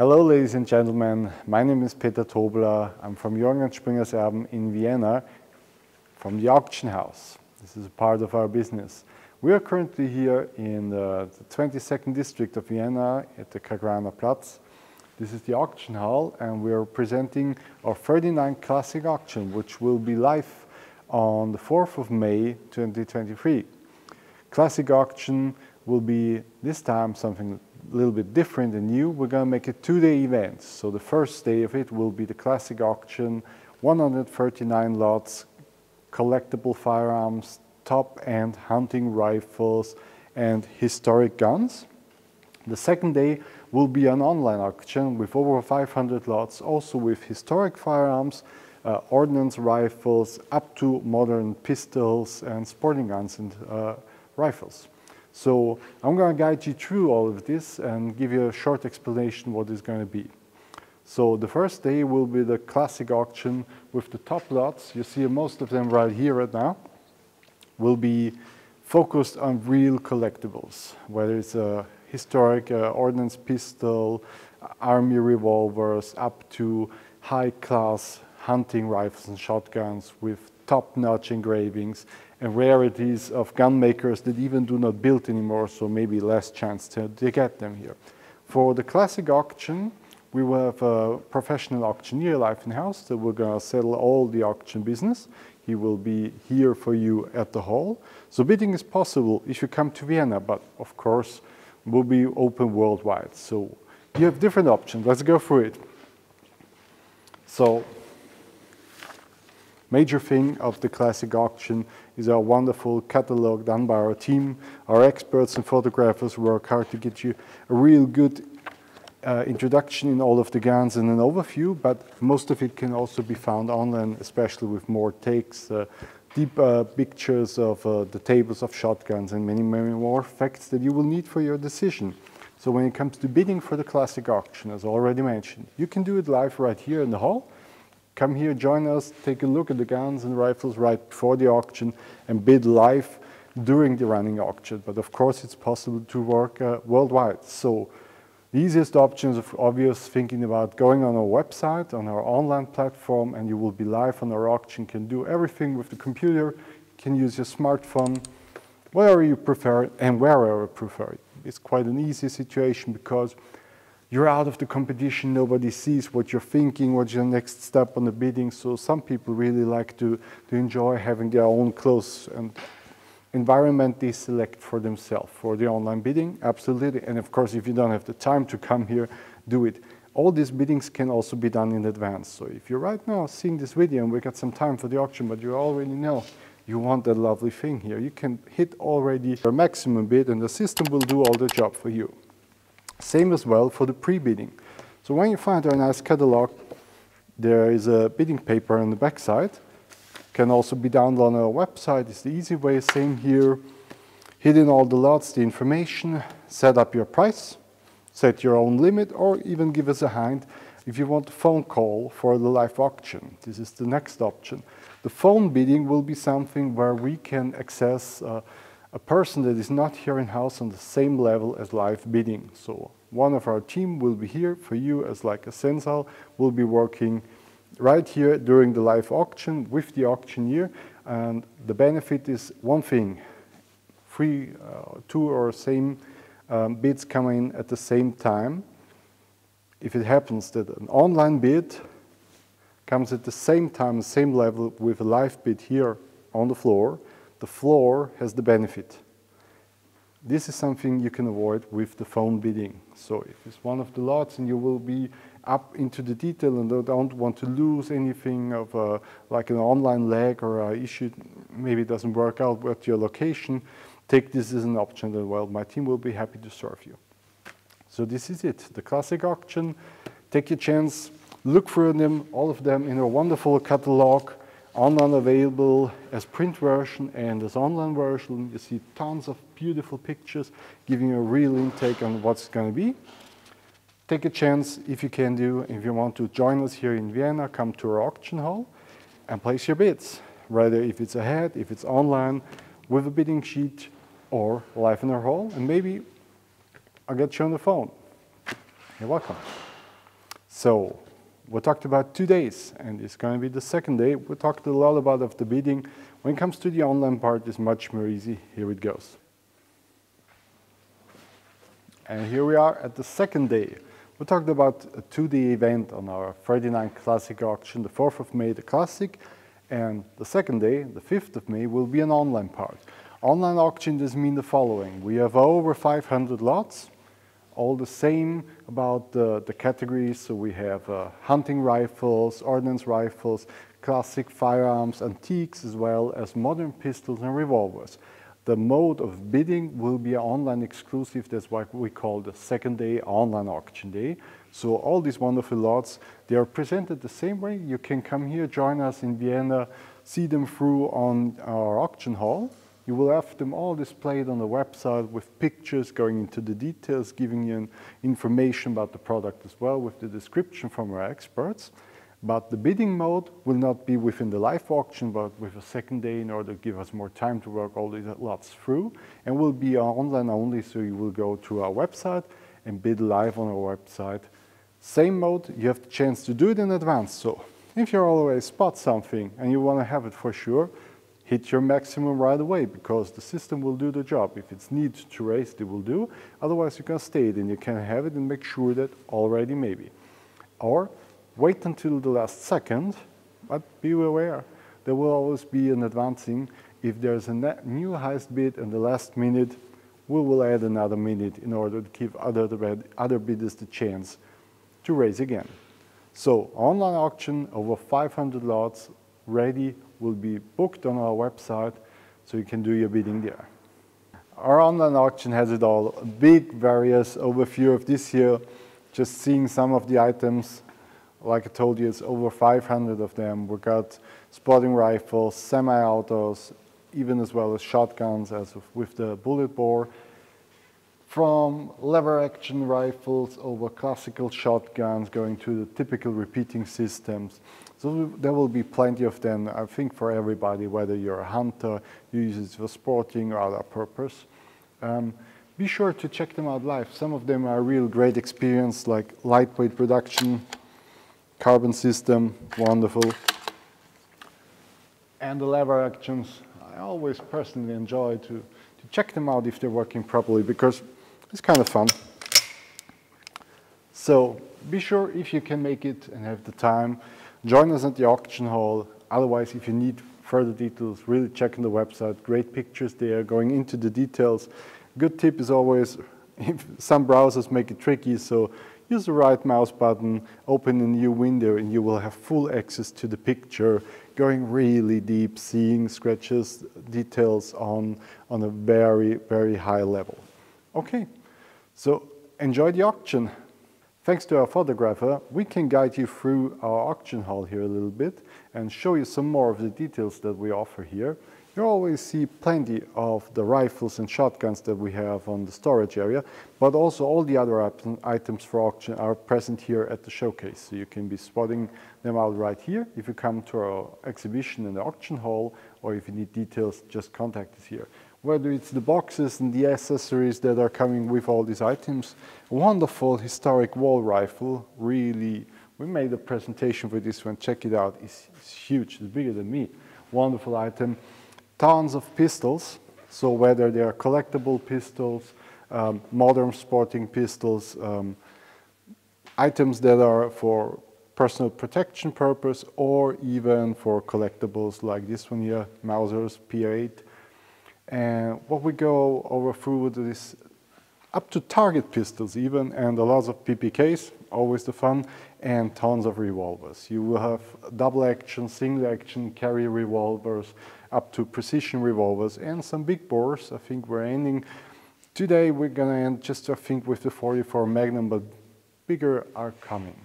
Hello, ladies and gentlemen. My name is Peter Tobler. I'm from Johann Springer's Erben in Vienna, from the auction house. This is a part of our business. We are currently here in uh, the, the 22nd district of Vienna at the Kagraner Platz. This is the auction hall, and we are presenting our 39 Classic auction, which will be live on the 4th of May 2023. Classic auction will be this time something a little bit different and new. We're going to make a two-day event. So the first day of it will be the classic auction, 139 lots, collectible firearms, top-end hunting rifles, and historic guns. The second day will be an online auction with over 500 lots, also with historic firearms, uh, ordnance rifles, up to modern pistols and sporting guns and uh, rifles. So I'm going to guide you through all of this and give you a short explanation what is going to be. So the first day will be the classic auction with the top lots. You see most of them right here right now. Will be focused on real collectibles, whether it's a historic uh, ordnance pistol, army revolvers, up to high-class hunting rifles and shotguns with top-notch engravings and rarities of gun makers that even do not build anymore, so maybe less chance to, to get them here. For the classic auction, we will have a professional auctioneer live in house that we're going to settle all the auction business. He will be here for you at the hall. So bidding is possible if you come to Vienna, but of course will be open worldwide. So you have different options. Let's go through it. So major thing of the classic auction is our wonderful catalog done by our team. Our experts and photographers work hard to get you a real good uh, introduction in all of the guns and an overview, but most of it can also be found online, especially with more takes, uh, deep pictures of uh, the tables of shotguns and many, many more facts that you will need for your decision. So when it comes to bidding for the classic auction, as already mentioned, you can do it live right here in the hall, Come here, join us, take a look at the guns and rifles right before the auction and bid live during the running auction. But of course, it's possible to work uh, worldwide. So the easiest option is obvious thinking about going on our website, on our online platform, and you will be live on our auction, can do everything with the computer, can use your smartphone, wherever you prefer and wherever you prefer. It's quite an easy situation because you're out of the competition, nobody sees what you're thinking, what's your next step on the bidding. So some people really like to, to enjoy having their own close and environment they select for themselves. For the online bidding, absolutely. And of course, if you don't have the time to come here, do it. All these biddings can also be done in advance. So if you're right now seeing this video and we got some time for the auction, but you already know you want that lovely thing here, you can hit already your maximum bid and the system will do all the job for you. Same as well for the pre-bidding. So when you find a nice catalog, there is a bidding paper on the backside. Can also be downloaded on our website. It's the easy way, same here. Hit in all the lots, the information, set up your price, set your own limit, or even give us a hand if you want a phone call for the live auction. This is the next option. The phone bidding will be something where we can access uh, a person that is not here in house on the same level as live bidding. So one of our team will be here for you as like a sensor, will be working right here during the live auction with the auctioneer. And the benefit is one thing, three, uh, two or same um, bids come in at the same time. If it happens that an online bid comes at the same time, same level with a live bid here on the floor, the floor has the benefit. This is something you can avoid with the phone bidding. So if it's one of the lots and you will be up into the detail and don't want to lose anything of a, uh, like an online leg or a issue maybe it doesn't work out at your location, take this as an option as well. My team will be happy to serve you. So this is it, the classic auction. Take your chance, look through them, all of them in a wonderful catalog online available as print version and as online version. You see tons of beautiful pictures giving you a real intake on what's going to be. Take a chance if you can do, if you want to join us here in Vienna, come to our auction hall and place your bids, whether if it's ahead, if it's online, with a bidding sheet or live in our hall, and maybe I'll get you on the phone. You're welcome. So we talked about two days, and it's going to be the second day. We talked a lot about of the bidding. When it comes to the online part, it's much more easy. Here it goes. And here we are at the second day. We talked about a two-day event on our 39 Classic auction, the 4th of May, the Classic, and the second day, the 5th of May, will be an online part. Online auction does mean the following. We have over 500 lots, all the same about the, the categories. So we have uh, hunting rifles, ordnance rifles, classic firearms, antiques, as well as modern pistols and revolvers. The mode of bidding will be online exclusive. That's what we call the second day online auction day. So all these wonderful lots, they are presented the same way. You can come here, join us in Vienna, see them through on our auction hall. You will have them all displayed on the website with pictures going into the details, giving you information about the product as well with the description from our experts. But the bidding mode will not be within the live auction, but with a second day in order to give us more time to work all these lots through. And will be online only, so you will go to our website and bid live on our website. Same mode, you have the chance to do it in advance. So if you always spot something and you want to have it for sure, hit your maximum right away because the system will do the job. If it's need to raise, it will do. Otherwise, you can stay it and you can have it and make sure that already maybe. Or wait until the last second, but be aware there will always be an advancing. If there's a new highest bid in the last minute, we will add another minute in order to give other, other bidders the chance to raise again. So online auction, over 500 lots ready will be booked on our website so you can do your bidding there. Our online auction has it all. A big various overview of this year, just seeing some of the items. Like I told you, it's over 500 of them. We got sporting rifles, semi-autos, even as well as shotguns as with the bullet bore from lever action rifles over classical shotguns going to the typical repeating systems. So there will be plenty of them, I think, for everybody, whether you're a hunter, you use it for sporting or other purpose. Um, be sure to check them out live. Some of them are real great experience, like lightweight production, carbon system, wonderful. And the lever actions, I always personally enjoy to, to check them out if they're working properly because it's kind of fun. So be sure if you can make it and have the time, join us at the auction hall. Otherwise, if you need further details, really check on the website. Great pictures there going into the details. Good tip is always, if some browsers make it tricky, so use the right mouse button, open a new window, and you will have full access to the picture, going really deep, seeing scratches, details on, on a very, very high level. Okay. So enjoy the auction. Thanks to our photographer, we can guide you through our auction hall here a little bit and show you some more of the details that we offer here. You always see plenty of the rifles and shotguns that we have on the storage area, but also all the other items for auction are present here at the showcase. So you can be spotting them out right here. If you come to our exhibition in the auction hall, or if you need details, just contact us here whether it's the boxes and the accessories that are coming with all these items. Wonderful historic wall rifle, really. We made a presentation for this one, check it out. It's, it's huge, it's bigger than me. Wonderful item. Tons of pistols, so whether they are collectible pistols, um, modern sporting pistols, um, items that are for personal protection purpose or even for collectibles like this one here, Mausers P8 and what we go over through is up to target pistols even, and a lot of PPKs, always the fun, and tons of revolvers. You will have double action, single action, carry revolvers, up to precision revolvers, and some big bores. I think we're ending, today we're gonna end just I think with the 44 Magnum, but bigger are coming.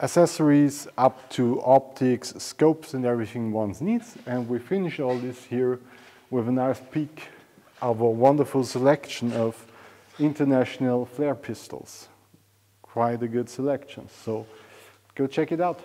Accessories up to optics, scopes and everything one needs, and we finish all this here with a nice peek of a wonderful selection of international flare pistols. Quite a good selection. So go check it out.